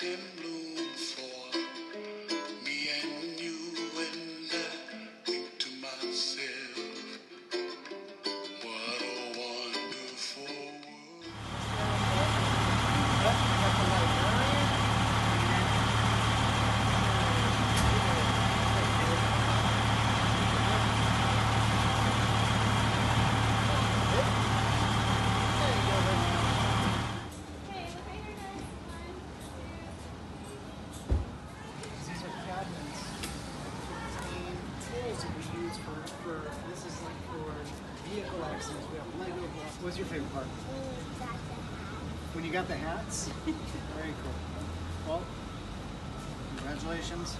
Him What's your favorite part? When you got the hats? Very cool. Well, congratulations.